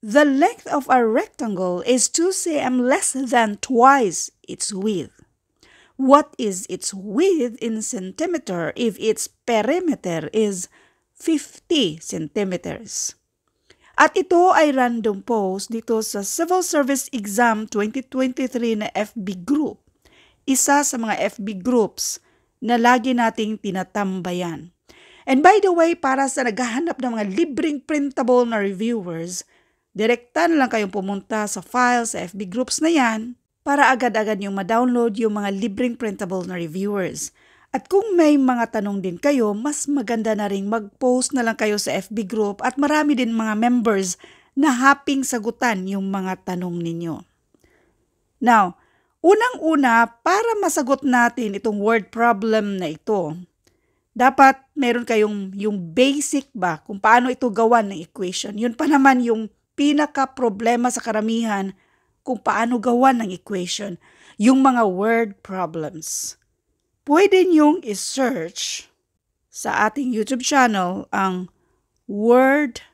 The length of a rectangle is 2 cm less than twice its width. What is its width in centimeter if its perimeter is 50 centimeters? At ito ay random post dito sa Civil Service Exam 2023 na FB group. Isa sa mga FB groups na lagi nating tinatambayan. And by the way, para sa naghahanap ng mga libreng printable na reviewers, direkta na lang kayong pumunta sa file sa FB groups na yan para agad-agad yung ma-download yung mga libreng printable na reviewers. At kung may mga tanong din kayo, mas maganda na rin mag-post na lang kayo sa FB group at marami din mga members na haping sagutan yung mga tanong ninyo. Now, unang-una, para masagot natin itong word problem na ito, dapat meron kayong yung basic ba kung paano ito gawan ng equation. Yun pa naman yung pinaka-problema sa karamihan kung paano gawan ng equation, yung mga word problems. Pwede niyong i-search sa ating YouTube channel ang word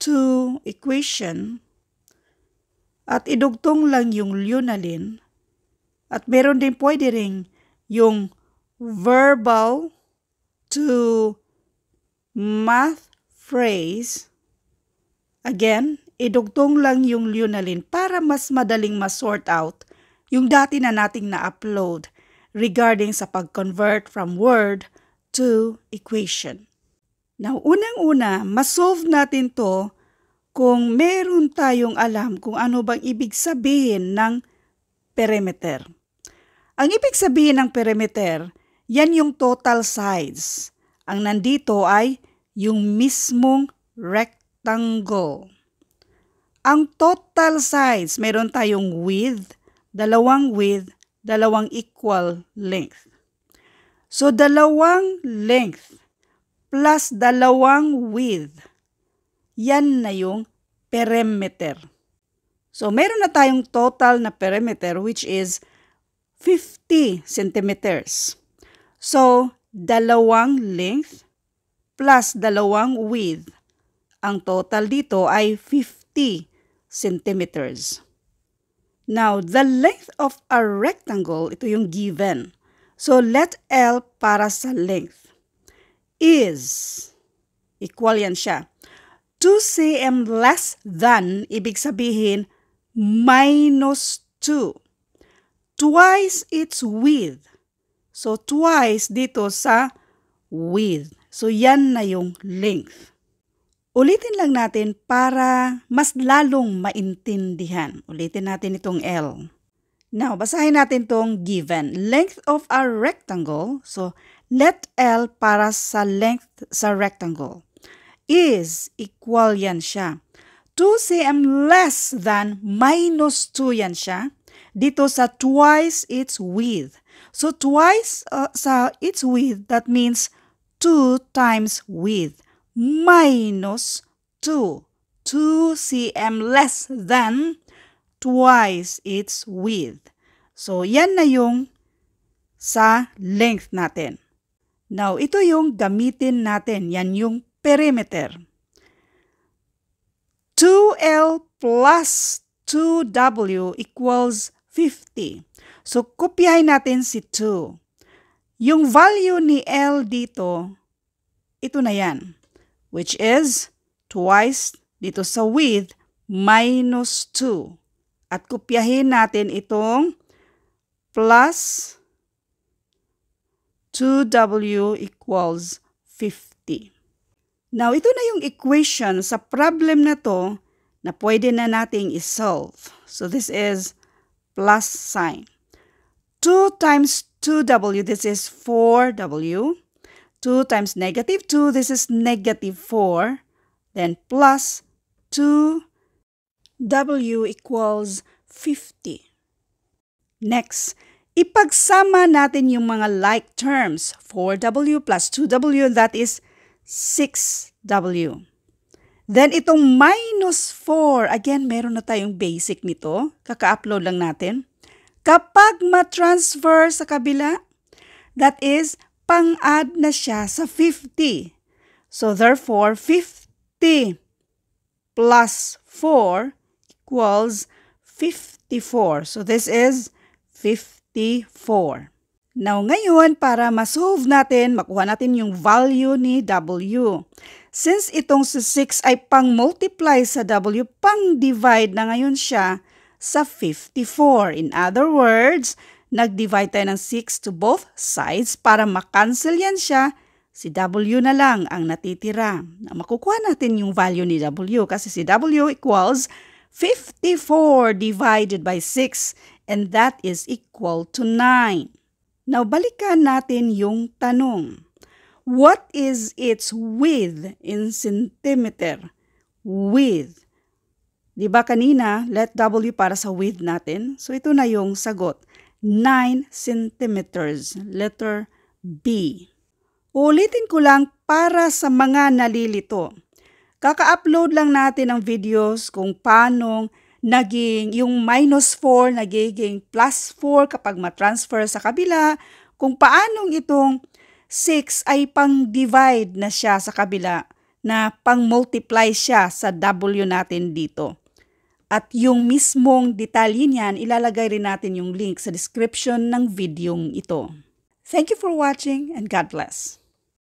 to equation at idugtong lang yung lunalin at meron din pwede ring yung verbal to math phrase. Again, idugtong lang yung lunalin para mas madaling ma-sort out yung dati na nating na-upload regarding sa pag-convert from word to equation. Now, unang-una, masolve natin to kung meron tayong alam kung ano bang ibig sabihin ng perimeter. Ang ibig sabihin ng perimeter, yan yung total size. Ang nandito ay yung mismong rectangle. Ang total size, meron tayong width, dalawang width, dalawang equal length. So, dalawang length plus dalawang width, yan na yung perimeter. So, meron na tayong total na perimeter which is 50 centimeters. So, dalawang length plus dalawang width. Ang total dito ay 50 centimeters. Now, the length of a rectangle, ito yung given. So, let L para sa length is, equal yan siya. 2 cm less than, ibig sabihin, minus 2. Twice its width. So, twice dito sa width. So, yan na yung length. Ulitin lang natin para mas lalong maintindihan. Ulitin natin itong L. Now, basahin natin itong given. Length of a rectangle. So, let L para sa length sa rectangle is equal yan siya. 2 cm less than minus 2 yan siya. Dito sa twice its width. So, twice uh, sa its width, that means 2 times width minus 2. 2 cm less than twice its width. So, yan na yung sa length natin. Now, ito yung gamitin natin. Yan yung perimeter. 2L plus 2W equals 50. So, kopyahin natin si 2. Yung value ni L dito, ito na yan which is twice dito sa width minus 2. At kopyahin natin itong plus 2w equals 50. Now, ito na yung equation sa problem na to na pwede na nating isolve. So, this is plus sign. 2 times 2w, this is 4w. 2 times negative 2, this is negative 4. Then plus 2w equals 50. Next, ipagsama natin yung mga like terms. 4w plus 2w, that is 6w. Then itong minus 4, again, meron na tayong basic nito. Kaka-upload lang natin. Kapag ma-transfer sa kabila, that is pang-add na siya sa 50. So therefore, 50 plus 4 equals 54. So this is 54. Now ngayon, para ma-solve natin, makuha natin yung value ni W. Since itong si 6 ay pang-multiply sa W, pang-divide na ngayon siya sa 54. In other words, nag-divide tayo ng 6 to both sides para makancel yan siya. Si W na lang ang natitira. Na makukuha natin yung value ni W kasi si W equals 54 divided by 6 and that is equal to 9. Now, balikan natin yung tanong. What is its width in centimeter? Width. Di ba kanina, let W para sa width natin? So, ito na yung sagot. 9 centimeters. Letter B. Ulitin ko lang para sa mga nalilito. Kaka-upload lang natin ng videos kung paano naging yung minus 4 nagiging plus 4 kapag matransfer sa kabila, kung paanong itong 6 ay pang-divide na siya sa kabila na pang-multiply siya sa W natin dito. At yung mismong detalye niyan, ilalagay rin natin yung link sa description ng videong ito. Thank you for watching and God bless.